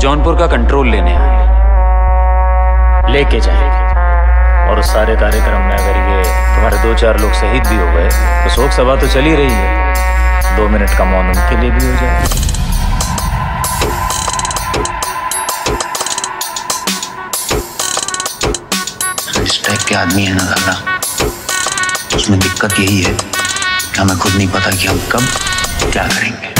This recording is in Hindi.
जौनपुर का कंट्रोल लेने आए। लेके जाएँगे। और उस सारे कार्यक्रम में अगर ये तुम्हारे दो चार लोग शहीद भी हो गए तो शोक सभा तो चली रही है। दो मिनट का मौन उनके लिए भी हो जाए। इस टाइप के आदमी है ना दादा। उसमें दिक्कत यही है कि हमें खुद नहीं पता कि हम कब क्या करेंगे।